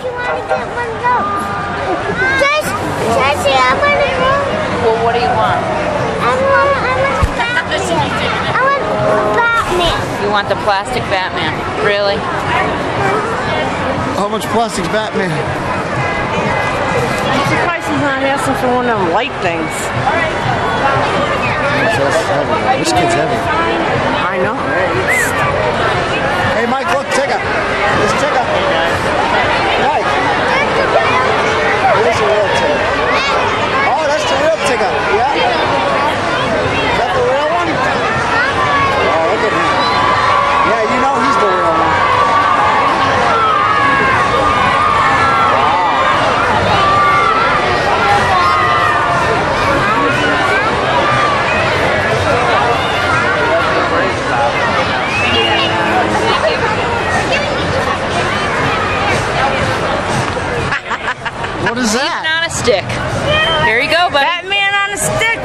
you want to get one of those. Just, Jesse, I want to go. Well, what do you want? I want, I want Batman. I want Batman. You want the plastic Batman? Really? How much plastic's Batman? I'm surprised he's not asking for one of them light things. This kid's heavy. I know. It's, Hey, Mike, look, Tigger. There's Tigger. Mike. There's a real Tigger. Oh, that's the real Tigger. Yeah. Is that the real one? Oh, look at him. Yeah, you know he's the real one. What is that? On a stick. Here you go, buddy. Batman on a stick.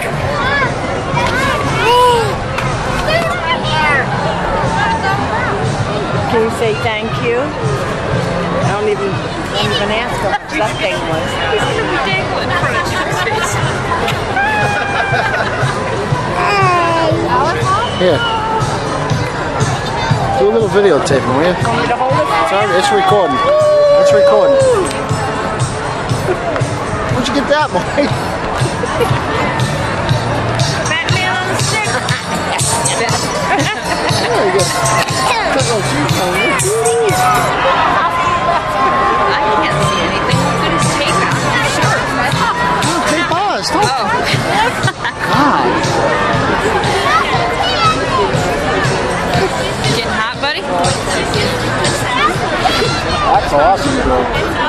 Can you say thank you? I don't even, I don't even ask him what that thing was. He's gonna be dangling in front of Jim's face. Here. Do a little videotaping, will you? Want me to hold it? It's, already, it's recording. It's recording. Get that, Mike? Batman on a stick. There you go. Oh, oh, I can't see anything. What good is tape on your shirt? pause. Don't. Oh, God. getting hot, buddy? That's awesome, bro.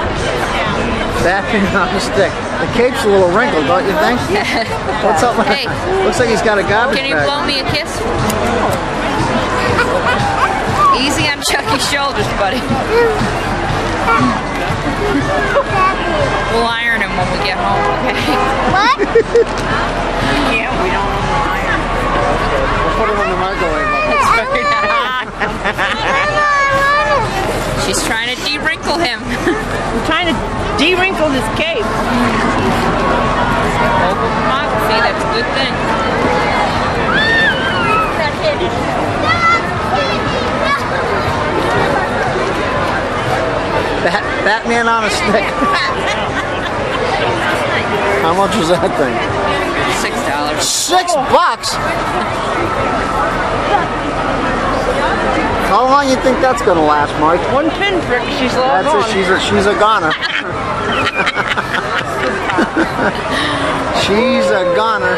Batman on a stick. The cape's a little wrinkled, don't you think? What's up with Hey. Looks like he's got a garbage Can you bag. blow me a kiss? Easy on Chucky's shoulders, buddy. We'll iron him when we get home, okay? What? Yeah, we don't know the iron. We'll put him in the microwave. It's very nice. She's trying to de-wrinkle him. I'm trying to de-wrinkle this cape. Overmography, that's a good thing. Bat, Batman on a stick. How much was that thing? Six dollars. Six bucks. How long you think that's gonna last, Mike? One pinprick, she's long That's gone. it. She's a she's a goner. she's a goner.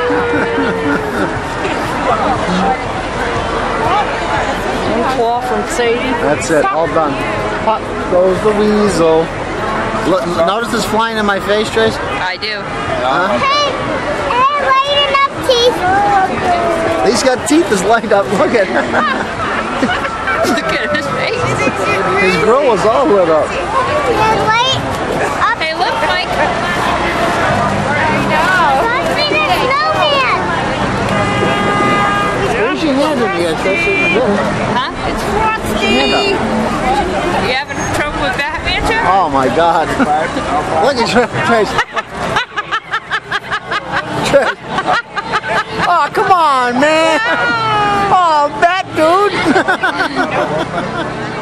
One claw from Sadie. That's it. All done. Pop goes the weasel. Look, notice this flying in my face, Trace. I do. Huh? Hey, hey, lighten up, teeth. He's got teeth as light up. Look at Look at his face. his grill is all lit up. Then light up. Hey, look, Mike. Frosty the Snowman. Where's your hand in here, Trace? Huh? It's Frosty. You having trouble with Batman, Chuck? Oh my God! Look at Trace. Trace. Trace. Oh come on, man! Oh, that dude!